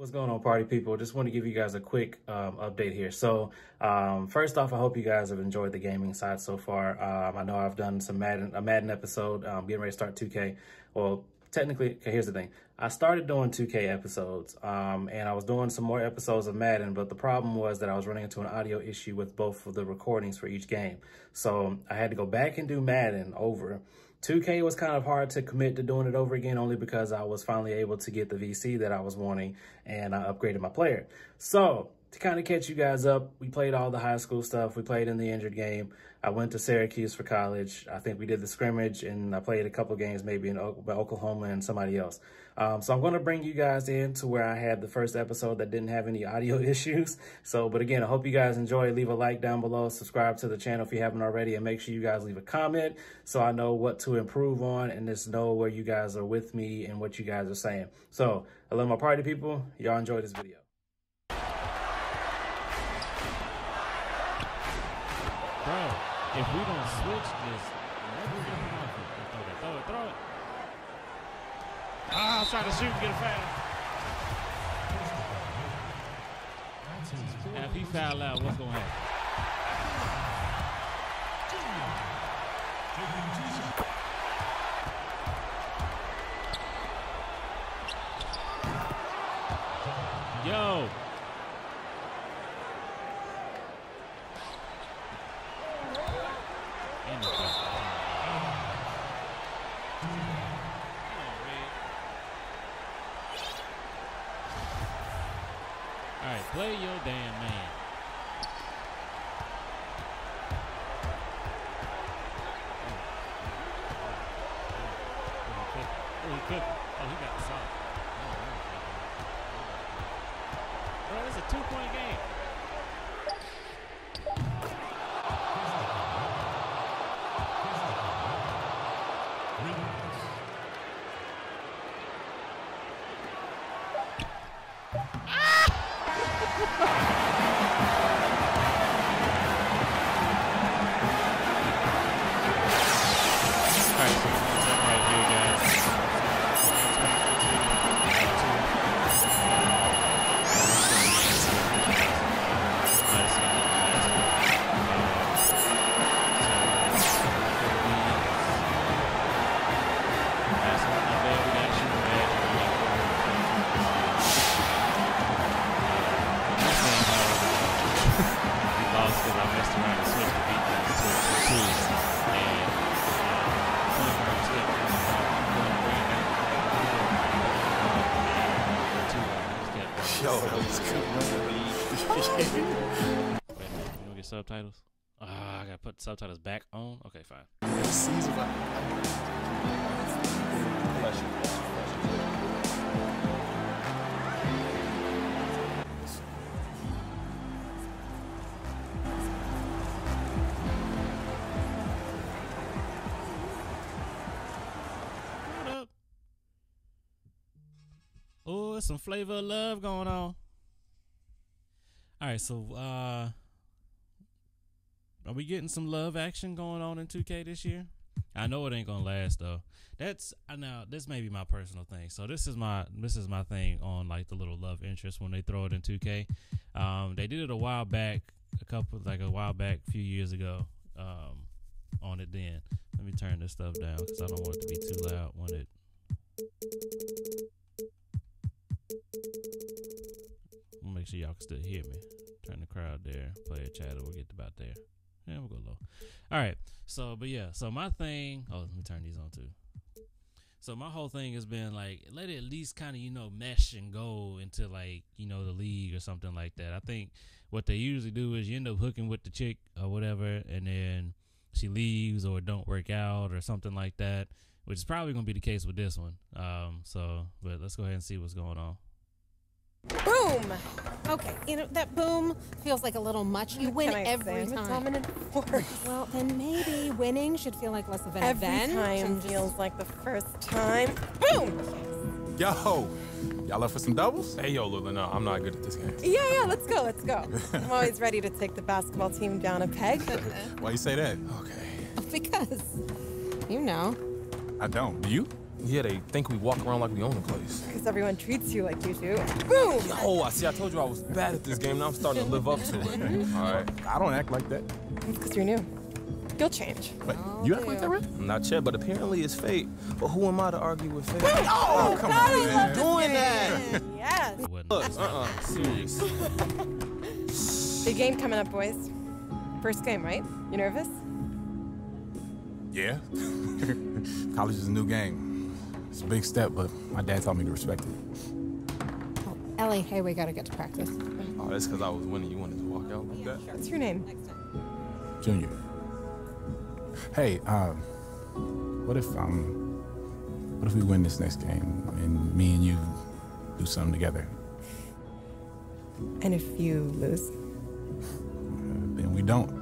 What's going on, party people? Just want to give you guys a quick um, update here. So, um, first off, I hope you guys have enjoyed the gaming side so far. Um, I know I've done some Madden, a Madden episode, um, getting ready to start 2K. Well, technically, okay, here's the thing. I started doing 2K episodes, um, and I was doing some more episodes of Madden, but the problem was that I was running into an audio issue with both of the recordings for each game. So I had to go back and do Madden over. 2K was kind of hard to commit to doing it over again only because I was finally able to get the VC that I was wanting and I upgraded my player. So to kind of catch you guys up, we played all the high school stuff. We played in the injured game. I went to Syracuse for college. I think we did the scrimmage and I played a couple games maybe in Oklahoma and somebody else. Um, so I'm going to bring you guys in to where I had the first episode that didn't have any audio issues. So, but again, I hope you guys enjoy. Leave a like down below. Subscribe to the channel if you haven't already. And make sure you guys leave a comment so I know what to improve on and just know where you guys are with me and what you guys are saying. So I love my party people. Y'all enjoy this video. Bro, if we don't switch this. Throw it, throw it, throw it. Ah, I was trying to shoot and get a foul. Now, if he foul out, what's going to happen? Yo. In the back. Come on, Red. All right, play your damn man. Oh, he cooked. Oh, he got the salt. Bro, it's a two-point game. All subtitles? Ah, I gotta put subtitles back on. Okay, fine. What up? Oh, it's some flavor of love going on. All right, so uh are we getting some love action going on in 2K this year? I know it ain't gonna last though. That's I know this may be my personal thing. So this is my this is my thing on like the little love interest when they throw it in 2K. Um, they did it a while back, a couple like a while back, a few years ago. Um, on it then. Let me turn this stuff down because I don't want it to be too loud when it. Make sure y'all can still hear me. Turn the crowd there. Play a chatter. We'll get about there. Yeah, we'll go low. All right. So, but yeah. So my thing. Oh, let me turn these on too. So my whole thing has been like, let it at least kind of you know mesh and go into like you know the league or something like that. I think what they usually do is you end up hooking with the chick or whatever, and then she leaves or don't work out or something like that, which is probably gonna be the case with this one. Um, so, but let's go ahead and see what's going on. Boom! Okay, you know, that boom feels like a little much. You win Can I every say I'm time. dominant force? Well, then maybe winning should feel like less of an Every event. time just- feels like the first time. Boom! yo, y'all up for some doubles? Hey, yo, Lula, no, I'm not good at this game. Yeah, yeah, let's go, let's go. I'm always ready to take the basketball team down a peg. Why you say that? Okay. Because, you know. I don't. Do you? Yeah, they think we walk around like we own the place. Because everyone treats you like you do. Boom! Oh, I see. I told you I was bad at this game. Now I'm starting to live up to it. All right. I don't act like that. It's because you're new. You'll change. Wait, you act like that, Red? Not yet, but apparently it's fate. But who am I to argue with fate? Oh, oh come God, on, I man. love Doing that. Yes. Look, uh-uh. serious. Big game coming up, boys. First game, right? You nervous? Yeah. College is a new game. It's a big step, but my dad taught me to respect it. Oh, Ellie, hey, we gotta get to practice. Oh, that's because I was winning. You wanted to walk out like that? What's your name? Junior. Hey, um, what if um, what if we win this next game and me and you do something together? And if you lose? Uh, then we don't.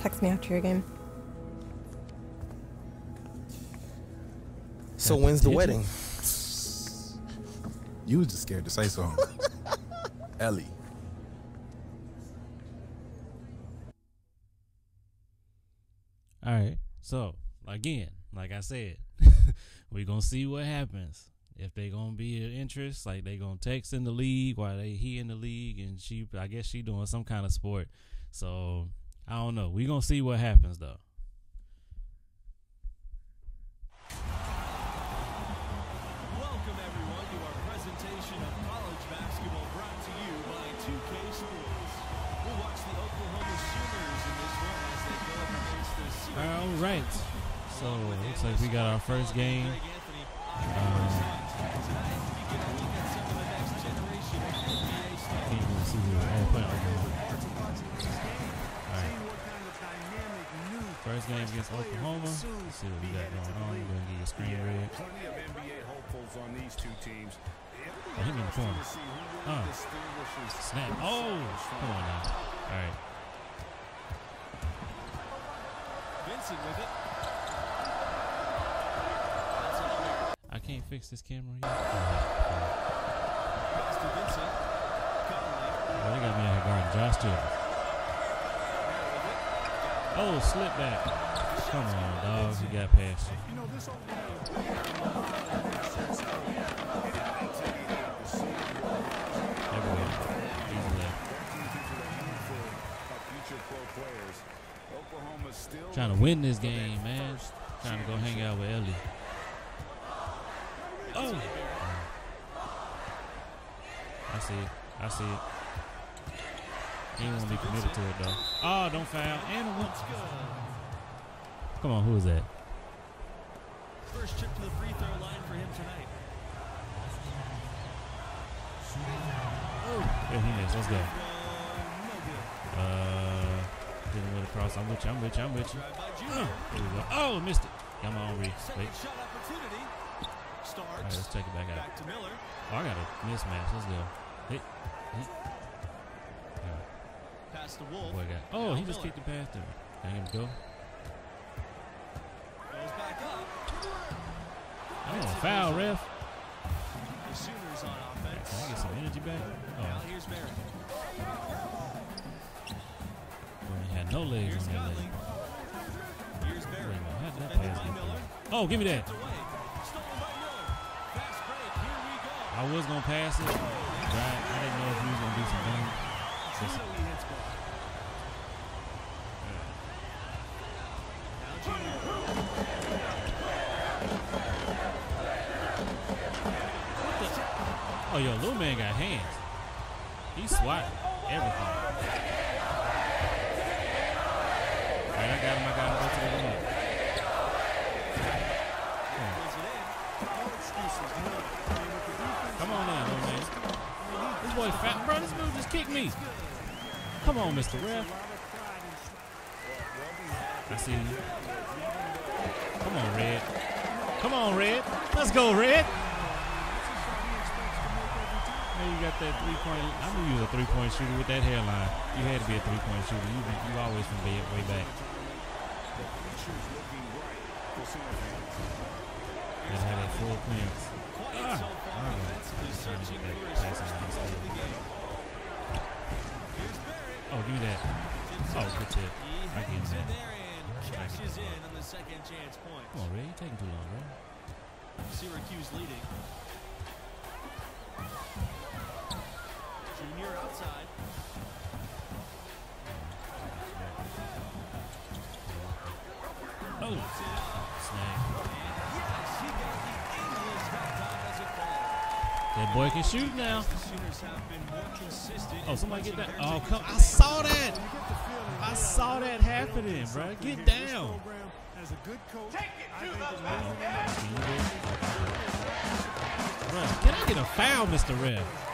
Text me after your game. So when's the Did you? wedding? You was just scared to say so. Ellie. All right. So again, like I said, we're gonna see what happens. If they gonna be an interest, like they gonna text in the league while they he in the league, and she, I guess she doing some kind of sport. So I don't know. We're gonna see what happens though. Welcome everyone to our presentation of college basketball brought to you by 2K Sports. We'll watch the Oklahoma Sooners in this one as they go up against the All right. So it looks like we got our first game. Greg First game against Oklahoma. Let's see what we got going on. We're gonna get your screen read. Plenty of NBA hopefuls on these two teams. Oh, hit me in the corner. Uh, snap. Oh, come on now. All right. Vincent with it. I can't fix this camera yet. Pass to Vincent. Conley. Oh, they got me out here guarding Josh Jacobs. Oh, slip back. Come on, dog. You got past it. Trying to win this game, man. Trying to go hang out with Ellie. Oh. I see it. I see it. He ain't want to be committed to it though. Oh, don't foul. And a one. Come on, who is that? First trip to the free throw line for him tonight. Yeah, he is. Let's go. Uh. Uh, didn't win across. I'm with you. I'm with you. I'm with you. Uh, there we go. Oh, missed it. Got my own. Wait. All right, let's check it back out. Back to Miller. Oh, I got a mismatch. Let's go. Hit. Hit. Pass to Wolf. boy got. Oh, he just kicked it past him. I him to go? Goes back up. I don't know. Foul, ref. The Sooners on offense. Can I get some energy back? Now Oh, here's Merritt. boy, he had no legs Here's on that leg. Here's Wait a Merritt. minute. How did that pass by get Miller. through? Oh, give me that. Away. Stolen by Miller. Fast break. Here we go. I was gonna pass it. Right. I didn't know if he was gonna do something. Just- Easily hits ball. Now Junior. Oh, yo, little man got hands. He swatting everything. All right, I got him. I got him. Go to the. Puts. Come on now, little man. This boy fat, bro. This dude just kicked me. Come on, Mr. Ref. I see. Come on, Red. Come on, Red. Let's go, Red. Hey, you got that three point. I knew you was a three point shooter with that hairline. You had to be a three point shooter. You you always from way, way back. Gotta have that full clearance. Ah, all right. Get. Oh, give me that. Oh, good tip. I in that. and cashes in on the second chance point. Come on, Ray. You taking too long, bro. Syracuse leading. Junior outside. Oh, snag. Yes, he got the English that time as it falls. That boy can shoot now. The Sooners have been more consistent. Oh, somebody get that. Oh, come. I saw that. I saw that happening, bro. Get down. As a good coach, Bro, can I get a foul, Mr. Ref?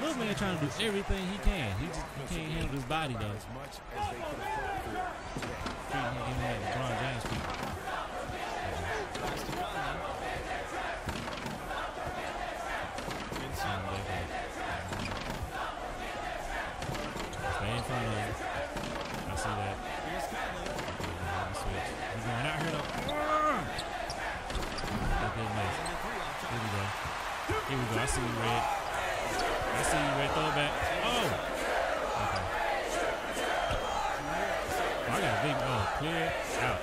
Little man trying to do everything he can. He just he can't handle his body though. As much as they could have hoped for today. Treating him LeBron James people. Pass to Conley. Inside. Stay in front of him. I see that. Here's Conley. Let me switch. He's going out here though. That's good miss. And the three off Here we go. Here we go. I see Red. I see you, Red. Throw it back. Oh! Okay. Oh, I got a big oh, clear out.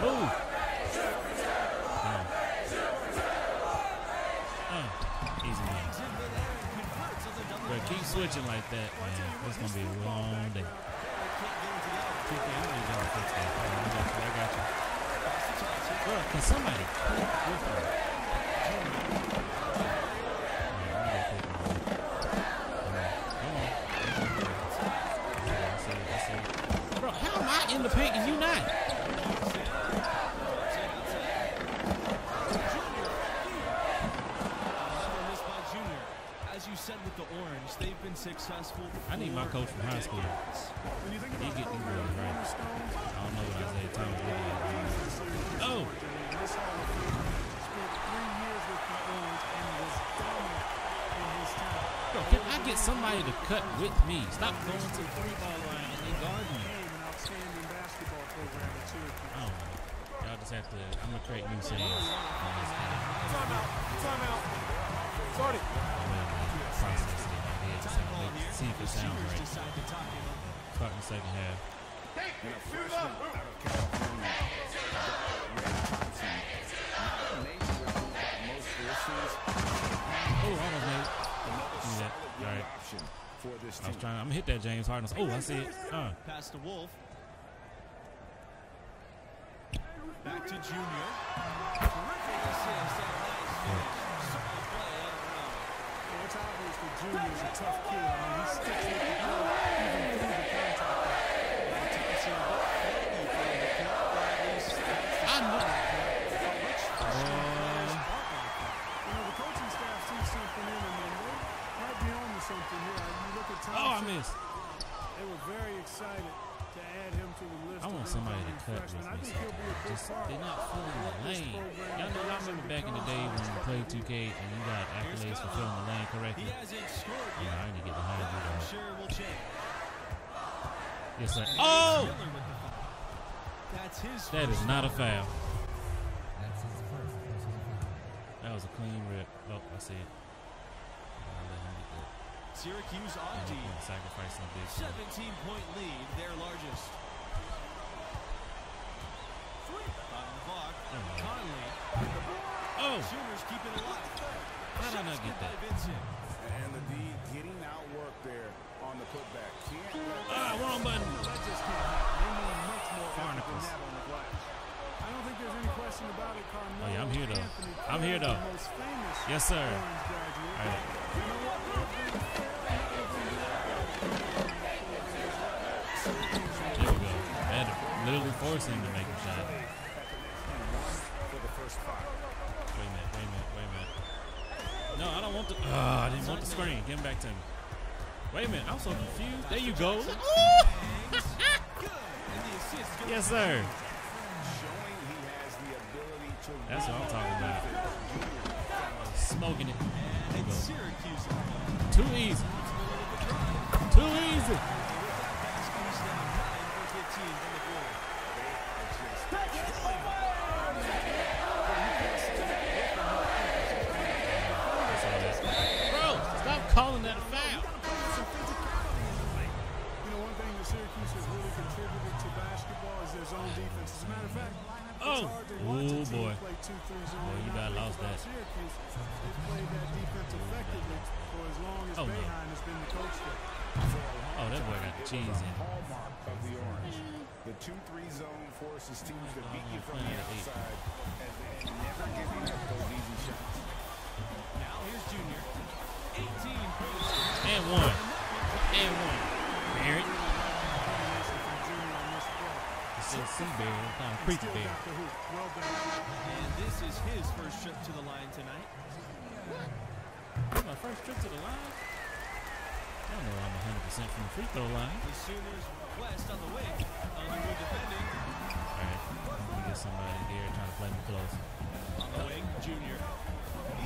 Move! Down. Uh, easy man. Keep switching like that, man. It's gonna be a long day. I got you. Bro, can somebody? With the Orange, they've been successful. I need my coach from high school. when you think He about get these Kobe boys right. I don't know what Isaiah Thomas really is. Oh! this Hall of spent three years with the Orange and was dominant in his time. Bro, can I get somebody to cut with me? Stop going to the three ball line and then guard me. Became an outstanding basketball program at Syracuse. I don't know. Y'all just have to. I'm gonna create new sayings on this game. Timeout. Timeout. Start it. Process see if it sounds right. decide to tuck it up. Starting the second half. And a freshman out of California, Ray Thompson, not maybe what you got most forces, Oh, almost made it. another Do that. solid All young for this I team. was trying. I'm gonna hit that James Harden. Oh, I see it. Uh, Pass to Wolf. Back to Junior. Terrific assist nice finish. Solid play all around. Well, obvious that Junior's a tough kid. I mean, he sticks with the ball even through the contact. Thompson, but flaky from the court, or at least that's the I know. You know, the coaching staff sees something in him, and they might be on to something here. You look at Oh, I missed. they were very excited to add him to the list I want somebody to cut with me. think he'll be a big Just they're not fooling the lane. Y'all know. Y'all remember back in the day when you played 2K and you got accolades for filling the lane He correctly. hasn't scored Yeah, I need to get behind you I'm sure it will change. Yes, sir. And Oh, Miller with the foul. That's his that is first not a foul. foul. That was a clean rip. Oh, I see it. I'll let him get that. Syracuse I'm on not deep. gonna sacrifice some big stuff. 17 point lead, their largest. On the clock, Oh. Conley. Oh, Sooners keep it how did I not get By that? Vincent. And the D getting outworked there on the putback. Can't let Ah, wrong button. That just can't happen. They need much more effort than Barnacles. that on the glass. I don't think there's any question about it, Carmelo. Oh, yeah, I'm here, though. Anthony I'm here, Carter, though. the Yes, sir. Orange. All right. You? There we go. I literally force him to make a shot. Don't want the. Oh, ah, I didn't want the screen. Give him back to me. Wait a minute, I'm so confused. There you go. Ooh! And the assist goes yes, sir. Showing he has the ability to That's what I'm talking about. Smoking it. There you and go. Too easy. Too easy. Squeeze down 9 calling that a foul. You know, one thing Syracuse has really contributed to basketball is their zone defense. As a matter of fact, oh, oh boy. Play two, three zone. Boy, you about lost that. Syracuse has played that defense effectively for as long as oh, Boeheim has been the coach there. Oh, that boy got the cheese in. The 2-3 zone forces teams to beat you from the outside as they never give you those easy shots. Now here's Junior. 18 points. And one. And one. Barrett. Combination from Junior on this play. C Barrett. I'm calling And Barrett. got the hoop. Well. And this is his first trip to the line tonight. My first trip to the line. I don't know I'm 100% from the free throw line. The Sooners west on the wing. Underwood defending. All right. Let me get somebody there trying to play me close. On the wing, Junior.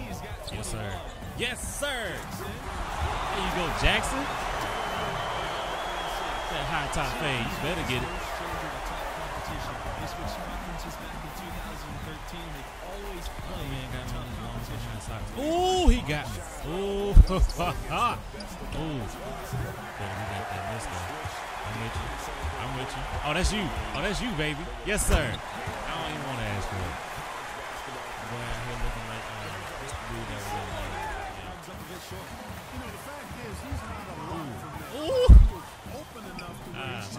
He's got 21. Yes, sir. Yes, sir. There you go, Jackson. That high top fade. You better get it. First stranger to top competition. They switched conferences back in 2013. They've always played Man got tough one of these long competition. behind socks. Ooh, he got me. Ooh. Ooh. Better we got that. Let's. I'm with you. I'm with you. Oh, that's you. Oh, that's you, baby. Yes, sir. I don't even want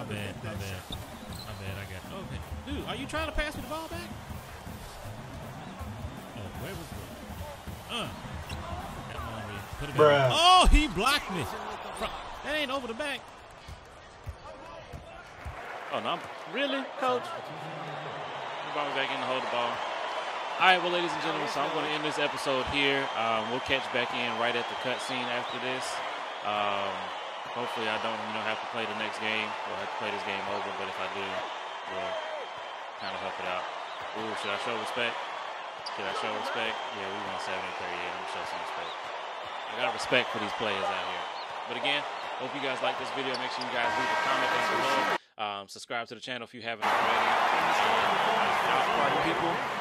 bad, hit my bad, shot. my bad. I got okay. Dude, are you trying to pass me the ball back? Oh, where was the? Uh, that put it back. Oh, he blocked me. That ain't over the back. Oh no, really, coach? You brought me back in to hold the ball. All right, well, ladies and gentlemen, so I'm going to end this episode here. Um, we'll catch back in right at the cutscene after this. Um, hopefully, I don't, you know, have to play the next game or have to play this game over. But if I do, we'll kind of help it out. Ooh, should I show respect? Should I show respect? Yeah, we won 70 38. I'm gonna show some respect. I got respect for these players out here. But again, hope you guys like this video. Make sure you guys leave a comment down below. Um, subscribe to the channel if you haven't already. Um, people.